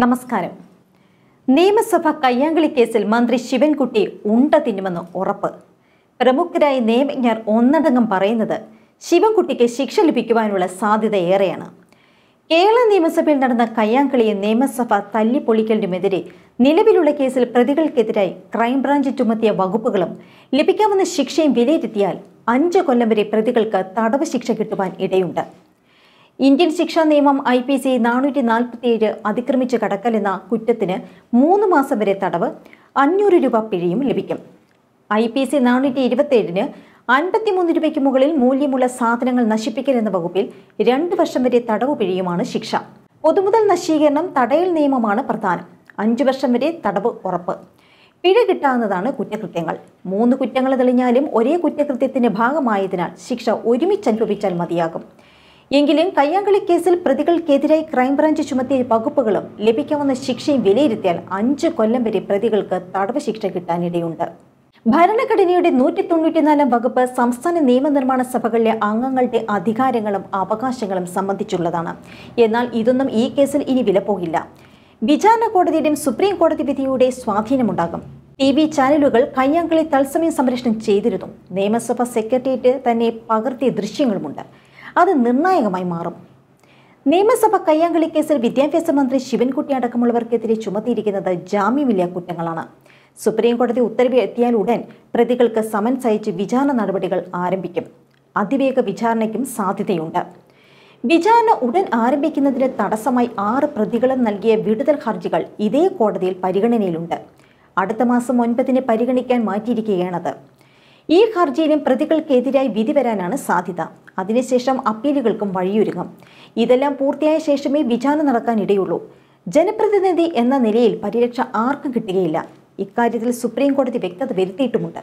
നമസ്കാരം. നിയമസഭ കയ്യാങ്കളി കേസിൽ മന്ത്രി ശിവൻകുട്ടി ഉണ്ട തിന്നുമെന്ന് ഉറപ്പ്. പ്രമുഖരായ നിയമജ്ഞർ ഒന്നടങ്കം പറയുന്നത് ശിവൻകുട്ടിക്ക് ശിക്ഷ ലഭിക്കുവാനുള്ള സാധ്യത ഏറെയാണ് കേരള നിയമസഭയിൽ നടന്ന കയ്യാങ്കളിയെ നിയമസഭ തല്ലിപ്പൊളിക്കലിനുമെതിരെ നിലവിലുള്ള കേസിൽ പ്രതികൾക്കെതിരായി ക്രൈംബ്രാഞ്ച് ചുമത്തിയ വകുപ്പുകളും ലഭിക്കാവുന്ന ശിക്ഷയും വിലയിരുത്തിയാൽ അഞ്ച് കൊല്ലം വരെ പ്രതികൾക്ക് തടവ് ശിക്ഷ കിട്ടുവാൻ ഇടയുണ്ട്. ഇന്ത്യൻ ശിക്ഷാ നിയമം ഐ പി സി നാനൂറ്റി നാൽപ്പത്തിയേഴ് അതിക്രമിച്ച് കടക്കലെന്ന കുറ്റത്തിന് മൂന്ന് മാസം വരെ തടവ് അഞ്ഞൂറ് രൂപ പിഴയും ലഭിക്കും. ഐ പി സി നാനൂറ്റി ഇരുപത്തിയേഴിന് അൻപത്തിമൂന്ന് രൂപയ്ക്ക് മുകളിൽ മൂല്യമുള്ള സാധനങ്ങൾ നശിപ്പിക്കൽ എന്ന വകുപ്പിൽ രണ്ട് വർഷം വരെ തടവ് പിഴയുമാണ് ശിക്ഷ. പൊതുമുതൽ നശീകരണം തടയൽ നിയമമാണ് പ്രധാനം. അഞ്ചു വർഷം വരെ തടവ് ഉറപ്പ്. പിഴ കിട്ടാവുന്നതാണ് കുറ്റകൃത്യങ്ങൾ. മൂന്ന് കുറ്റങ്ങൾ തെളിഞ്ഞാലും ഒരേ കുറ്റകൃത്യത്തിന്റെ ഭാഗമായതിനാൽ ശിക്ഷ ഒരുമിച്ച് അനുഭവിച്ചാൽ മതിയാകും. എങ്കിലും കയ്യാങ്കളി കേസിൽ പ്രതികൾക്കെതിരായി ക്രൈംബ്രാഞ്ച് ചുമത്തിയ വകുപ്പുകളും ലഭിക്കാവുന്ന ശിക്ഷയും വിലയിരുത്തിയാൽ അഞ്ച് കൊല്ലം വരെ പ്രതികൾക്ക് തടവ് ശിക്ഷ കിട്ടാനിടയുണ്ട്. ഭരണഘടനയുടെ നൂറ്റി തൊണ്ണൂറ്റിനാലാം വകുപ്പ് സംസ്ഥാന നിയമനിർമ്മാണ സഭകളിലെ അംഗങ്ങളുടെ അധികാരങ്ങളും അവകാശങ്ങളും സംബന്ധിച്ചുള്ളതാണ്. എന്നാൽ ഇതൊന്നും ഈ കേസിൽ ഇനി വിലപ്പോകില്ല വിചാരണ കോടതിയുടെയും സുപ്രീം കോടതി വിധിയുടെ സ്വാധീനമുണ്ടാകും. ടി വി ചാനലുകൾ കയ്യാങ്കളി തത്സമയം സംപ്രേഷണം ചെയ്തിരുന്നു. നിയമസഭാ സെക്രട്ടേറിയറ്റ് തന്നെ പകർത്തിയ ദൃശ്യങ്ങളുമുണ്ട്. അത് നിർണായകമായി മാറും. നിയമസഭ കയ്യാങ്കളി കേസിൽ വിദ്യാഭ്യാസ മന്ത്രി ശിവൻകുട്ടി അടക്കമുള്ളവർക്കെതിരെ ചുമത്തിയിരിക്കുന്നത് ജാമ്യമില്ലാ കുറ്റങ്ങളാണ്. സുപ്രീംകോടതി ഉത്തരവ് എത്തിയാൽ ഉടൻ പ്രതികൾക്ക് സമൻസ് അയച്ച് വിചാരണ നടപടികൾ ആരംഭിക്കും. അതിവേഗ വിചാരണയ്ക്കും സാധ്യതയുണ്ട്. വിചാരണ ഉടൻ ആരംഭിക്കുന്നതിന് തടസ്സമായി ആറ് പ്രതികളും നൽകിയ വിടുതൽ ഹർജികൾ ഇതേ കോടതിയിൽ പരിഗണനയിലുണ്ട്. അടുത്ത മാസം ഒൻപതിന് പരിഗണിക്കാൻ മാറ്റിയിരിക്കുകയാണത്. ഈ ഹർജിയിലും പ്രതികൾക്കെതിരായി വിധി വരാനാണ് സാധ്യത. അതിനുശേഷം അപ്പീലുകൾക്കും വഴിയൊരുങ്ങും. ഇതെല്ലാം പൂർത്തിയായ ശേഷമേ വിചാരണ നടക്കാൻ ഇടയുള്ളൂ ജനപ്രതിനിധി എന്ന നിലയിൽ പരിരക്ഷ ആർക്കും കിട്ടുകയില്ല. ഇക്കാര്യത്തിൽ സുപ്രീം കോടതി വ്യക്തത വരുത്തിയിട്ടുമുണ്ട്.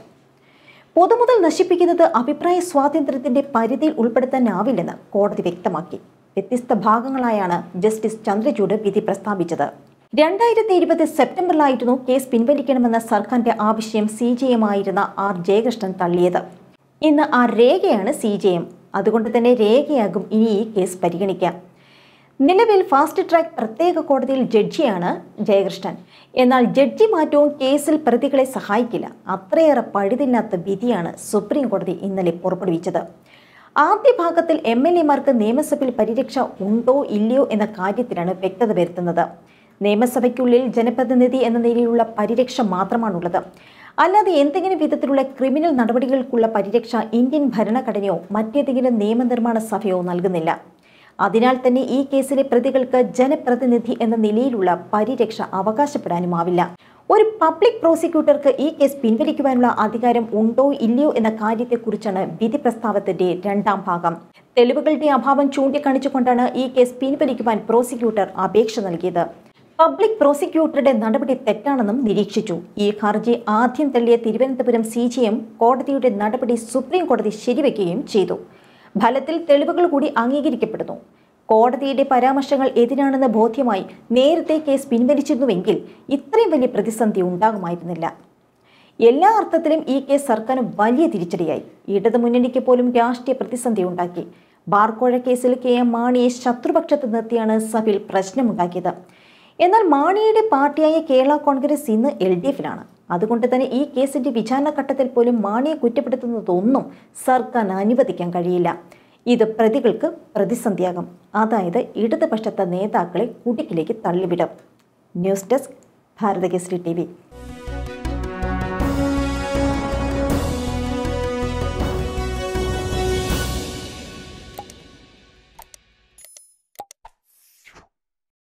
പൊതുമുതൽ നശിപ്പിക്കുന്നത് അഭിപ്രായ സ്വാതന്ത്ര്യത്തിന്റെ പരിധിയിൽ ഉൾപ്പെടുത്താനാവില്ലെന്ന് കോടതി വ്യക്തമാക്കി. വ്യത്യസ്ത ഭാഗങ്ങളായാണ് ജസ്റ്റിസ് ചന്ദ്രചൂഡ് വിധി പ്രസ്താവിച്ചത്. രണ്ടായിരത്തി ഇരുപത് സെപ്റ്റംബറിലായിരുന്നു കേസ് പിൻവലിക്കണമെന്ന സർക്കാരിന്റെ ആവശ്യം സി ജെ എം ആയിരുന്ന ആർ ജയകൃഷ്ണൻ തള്ളിയത്. ഇന്ന് ആ രേഖയാണ് സി ജെ എം. അതുകൊണ്ട് തന്നെ രേഖയാകും ഇനി ഈ കേസ് പരിഗണിക്കാം. നിലവിൽ ഫാസ്റ്റ് ട്രാക്ക് പ്രത്യേക കോടതിയിൽ ജഡ്ജിയാണ് ജയകൃഷ്ണൻ. എന്നാൽ ജഡ്ജി മാറ്റവും കേസിൽ പ്രതികളെ സഹായിക്കില്ല. അത്രയേറെ പഴുതില്ലാത്ത വിധിയാണ് സുപ്രീം കോടതി ഇന്നലെ പുറപ്പെടുവിച്ചത്. ആദ്യ ഭാഗത്തിൽ എം എൽ എമാർക്ക് നിയമസഭയിൽ പരിരക്ഷ ഉണ്ടോ ഇല്ലയോ എന്ന കാര്യത്തിലാണ് വ്യക്തത വരുത്തുന്നത്. നിയമസഭയ്ക്കുള്ളിൽ ജനപ്രതിനിധി എന്ന നിലയിലുള്ള പരിരക്ഷ മാത്രമാണുള്ളത്. അല്ലാതെ എന്തെങ്കിലും വിധത്തിലുള്ള ക്രിമിനൽ നടപടികൾക്കുള്ള പരിരക്ഷ ഇന്ത്യൻ ഭരണഘടനയോ മറ്റേതെങ്കിലും നിയമനിർമ്മാണ സഭയോ നൽകുന്നില്ല. അതിനാൽ തന്നെ ഈ കേസിലെ പ്രതികൾക്ക് ജനപ്രതിനിധി എന്ന നിലയിലുള്ള പരിരക്ഷ അവകാശപ്പെടാനുമാവില്ല. ഒരു പബ്ലിക് പ്രോസിക്യൂട്ടർക്ക് ഈ കേസ് പിൻവലിക്കുവാനുള്ള അധികാരം ഉണ്ടോ ഇല്ലയോ എന്ന കാര്യത്തെക്കുറിച്ചാണ് വിധി പ്രസ്താവത്തിന്റെ രണ്ടാം ഭാഗം. തെളിവുകളുടെ അഭാവം ചൂണ്ടിക്കാണിച്ചുകൊണ്ടാണ് ഈ കേസ് പിൻവലിക്കുവാൻ പ്രോസിക്യൂട്ടർ അപേക്ഷ നൽകിയത്. പബ്ലിക് പ്രോസിക്യൂട്ടറുടെ നടപടി തെറ്റാണെന്നും നിരീക്ഷിച്ചു. ഈ ഹർജി ആദ്യം തള്ളിയ തിരുവനന്തപുരം സി ജി എം കോടതിയുടെ നടപടി സുപ്രീം കോടതി ശരിവെക്കുകയും ചെയ്തു. ഫലത്തിൽ തെളിവുകൾ കൂടി അംഗീകരിക്കപ്പെടുന്നു. കോടതിയുടെ പരാമർശങ്ങൾ എതിരാണെന്ന് ബോധ്യമായി നേരത്തെ കേസ് പിൻവലിച്ചിരുന്നുവെങ്കിൽ ഇത്രയും വലിയ പ്രതിസന്ധി ഉണ്ടാകുമായിരുന്നില്ല. എല്ലാ അർത്ഥത്തിലും ഈ കേസ് സർക്കാരിന് വലിയ തിരിച്ചടിയായി. ഇടതു മുന്നണിക്ക് പോലും രാഷ്ട്രീയ പ്രതിസന്ധി ഉണ്ടാക്കി. ബാർക്കോഴ കേസിൽ കെ എം മാണിയെ ശത്രുപക്ഷത്ത് നിർത്തിയാണ് സഭയിൽ പ്രശ്നമുണ്ടാക്കിയത്. എന്നാൽ മാണിയുടെ പാർട്ടിയായ കേരള കോൺഗ്രസ് ഇന്ന് എൽ ഡി എഫിലാണ്. അതുകൊണ്ട് തന്നെ ഈ കേസിന്റെ വിചാരണ ഘട്ടത്തിൽ പോലും മാണിയെ കുറ്റപ്പെടുത്തുന്നതൊന്നും സർക്കാർ അനുവദിക്കാൻ കഴിയില്ല. ഇത് പ്രതികൾക്ക് പ്രതിസന്ധിയാകും. അതായത് ഇടതുപക്ഷത്തെ നേതാക്കളെ കുടുക്കിലേക്ക് തള്ളിവിടും. News desk ഭാരതകേസരി T